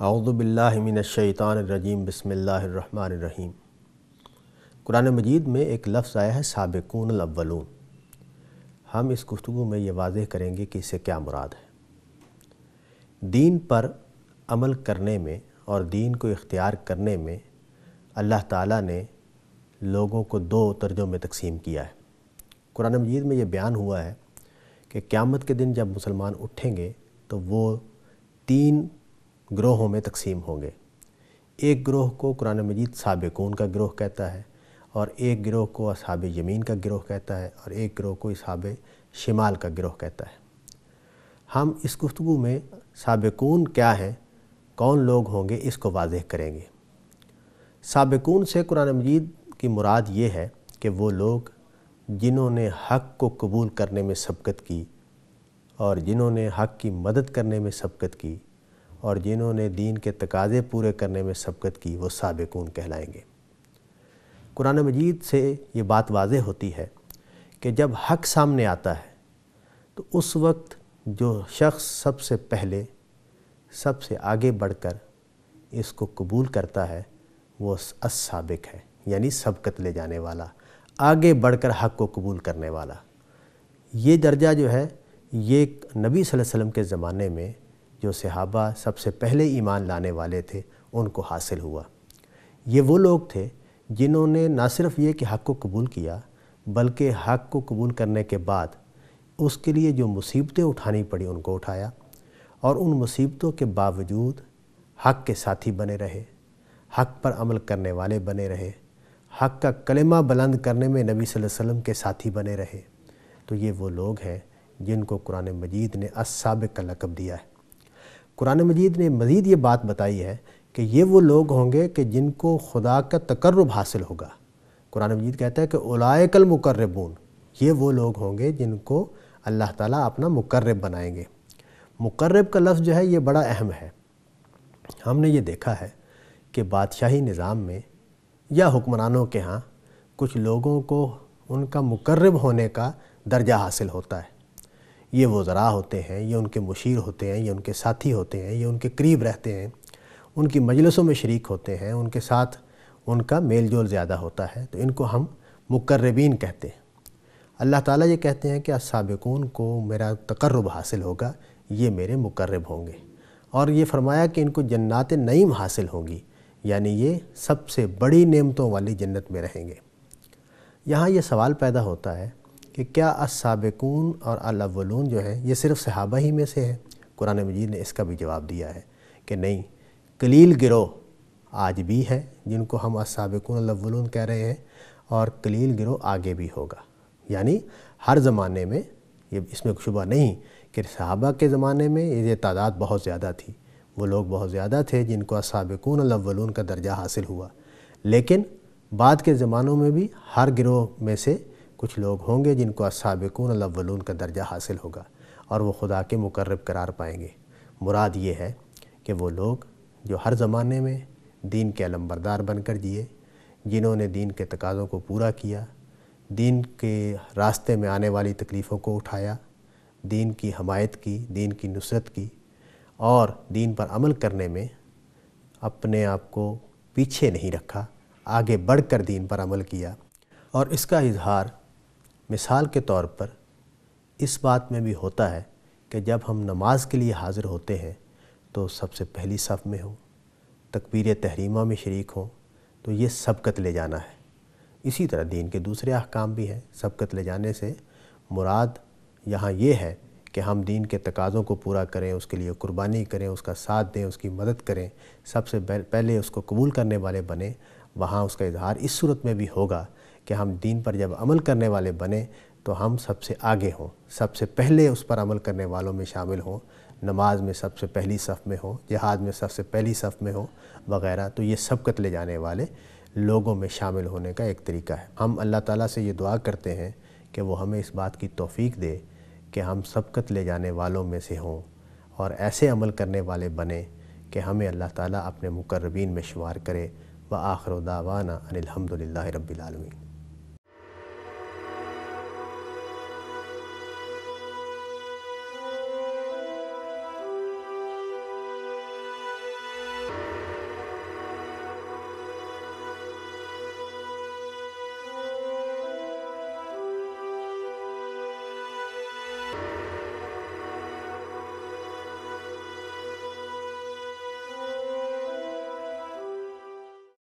अउज़बिल्लिमिनशैतानरजीम बसमीम कुरान मजीद में एक लफ्ज़ आया है सबकून अव्वलून। हम इस गुफ्तु में ये वाज करेंगे कि इससे क्या मुराद है। दीन पर अमल करने में और दीन को इख्तियार करने में अल्लाह ताला ने लोगों को दो तर्जों में तकसीम किया है। कुरान मजीद में ये बयान हुआ है कि क़्यामत के दिन जब मुसलमान उठेंगे तो वो तीन ग्रोहों में तकसीम होंगे। एक ग्रोह को कुरान मजीद सबकून का ग्रोह कहता है और एक गिरोह को असहाब यमीन का गिरोह कहता है और एक गिरोह को इसहाब शिमाल का गिरोह कहता है। हम इस गुफ्तु में सबकून क्या है, कौन लोग होंगे, इसको वाजह करेंगे। सबकून से कुरान मजीद की मुराद ये है कि वो लोग जिन्होंने हक़ को कबूल करने में सबकत की और जिन्होंने हक़ की मदद करने में सबकत की और जिन्होंने दीन के तकाज़े पूरे करने में सबकत की, वो सबकून कहलाएँगे। कुरान मजीद से ये बात वाज होती है कि जब हक़ सामने आता है तो उस वक्त जो शख्स सबसे पहले, सबसे आगे बढ़कर इसको कबूल करता है, वो असाबिक है, यानी सबकत ले जाने वाला, आगे बढ़कर हक़ को कबूल करने वाला। ये दर्जा जो है, ये नबी वसल्लम के ज़माने में जो सहाबा सबसे पहले ईमान लाने वाले थे, उनको हासिल हुआ। ये वो लोग थे जिन्होंने ना सिर्फ़ ये कि हक़ को कबूल किया, बल्कि हक़ को कबूल करने के बाद उसके लिए जो मुसीबतें उठानी पड़ी, उनको उठाया। और उन मुसीबतों के बावजूद हक़ के साथी बने रहे, हक़ पर अमल करने वाले बने रहे, हक़ का कलेमा बुलंद करने में नबी वसल्लम के साथी बने रहे। तो ये वो लोग हैं जिनको कुरान मजीद ने असाबिक का लकब दिया है। कुरान मजीद ने मज़ीद ये बात बताई है कि ये वो लोग होंगे कि जिनको खुदा का तकर्रब हासिल होगा। कुरान मजीद कहता है कि उलायकल मुकर्रबून, ये वो लोग होंगे जिनको अल्लाह ताला अपना मुकर्रब बनाएँगे। मुकर्रब का लफ्ज़ जो है, ये बड़ा अहम है। हमने ये देखा है कि बादशाही निज़ाम में या हुक्मरानों के यहाँ कुछ लोगों को उनका मुकर्रब होने का दर्जा हासिल होता है। ये वज़रा होते हैं, ये उनके मुशीर होते हैं, ये उनके साथी होते हैं, ये उनके करीब रहते हैं, उनकी मजलसों में शरीक होते हैं, उनके साथ उनका मेल जोल ज़्यादा होता है तो इनको हम मुकर्रबीन कहते हैं। अल्लाह ताला ये कहते हैं कि सबकून को मेरा तकर्रब हासिल होगा, ये मेरे मुकर्रब होंगे। और ये फरमाया कि इनको जन्नात नईम हासिल होंगी, यानी ये सबसे बड़ी नेमतों वाली जन्नत में रहेंगे। यहाँ ये सवाल पैदा होता है कि क्या असबकून और अलावलून जो है, ये सिर्फ़ सहाबा ही में से है? कुरान मजीद ने इसका भी जवाब दिया है कि नहीं, कलील गिरोह आज भी है जिनको हम असबकून अलावलून कह रहे हैं और कलील गिरोह आगे भी होगा। यानी हर ज़माने में, ये इसमें शुबा नहीं कि सहाबा के ज़माने में ये तादाद बहुत ज़्यादा थी। वो लोग बहुत ज़्यादा थे जिनको असबकून अलावलून का दर्जा हासिल हुआ। लेकिन बाद के ज़मानों में भी हर गिरोह में से कुछ लोग होंगे जिनको असबकून अव्वलून का दर्जा हासिल होगा और वो खुदा के मुकर्रब करार पाएँगे। मुराद ये है कि वो लोग जो हर ज़माने में दीन के अलम्बरदार बनकर जिए, जिन्होंने दीन के तकाज़ों को पूरा किया, दीन के रास्ते में आने वाली तकलीफ़ों को उठाया, दीन की हमायत की, दीन की नुसरत की और दीन पर अमल करने में अपने आप को पीछे नहीं रखा, आगे बढ़कर दीन पर अमल किया। और इसका इजहार मिसाल के तौर पर, इस बात में भी होता है कि जब हम नमाज़ के लिए हाज़िर होते हैं तो सबसे पहली सफ़ में हो, तकबीर तहरीमा में शरीक हो तो ये सबकत ले जाना है। इसी तरह दीन के दूसरे अहकाम भी हैं। सबकत ले जाने से मुराद यहाँ ये है कि हम दीन के तकाज़ों को पूरा करें, उसके लिए कुर्बानी करें, उसका साथ दें, उसकी मदद करें। सबसे पहले उसको कबूल करने वाले बने। वहाँ उसका इजहार इस सूरत में भी होगा कि हम दीन पर जब अमल करने वाले बने तो हम सबसे आगे हों, सबसे पहले उस पर अमल करने वालों में शामिल हों, नमाज़ में सबसे पहली सफ़ में हो जहाज़ में सबसे पहली सफ़ में हो, वगैरह। तो ये सबकत ले जाने वाले लोगों में शामिल होने का एक तरीका है। हम अल्लाह ताला से ये दुआ करते हैं कि वो हमें इस बात की तौफीक दे कि हम सबकत ले जाने वालों में से हों और ऐसे अमल करने वाले बने कि हमें अल्लाह ताला अपने मुकर्रबीन में शुमार करे। व आखिर दावाना अनिलहमदिल्ला रब्बिल